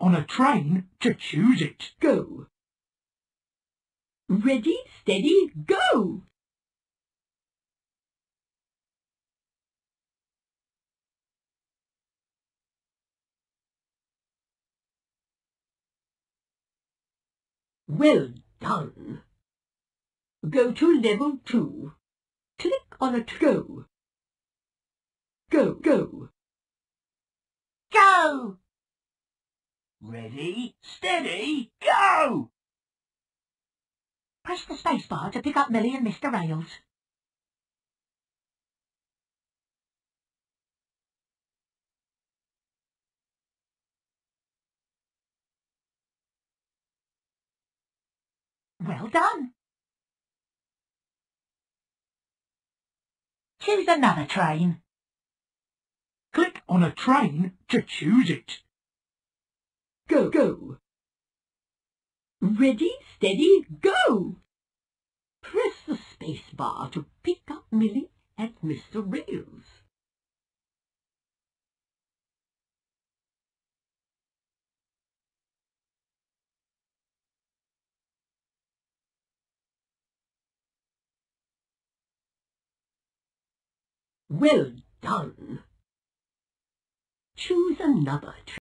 on a train to choose it. Go. Ready, steady, go! Well done. Go to level two. Click on a go. Go, go. Go! Ready, steady, go! Press the spacebar to pick up Millie and Mr. Rails. Well done. Choose another train. Click on a train to choose it. Go, go. Ready, steady, go! Press the space bar to pick up Millie and Mr. Rails. Well done. Choose another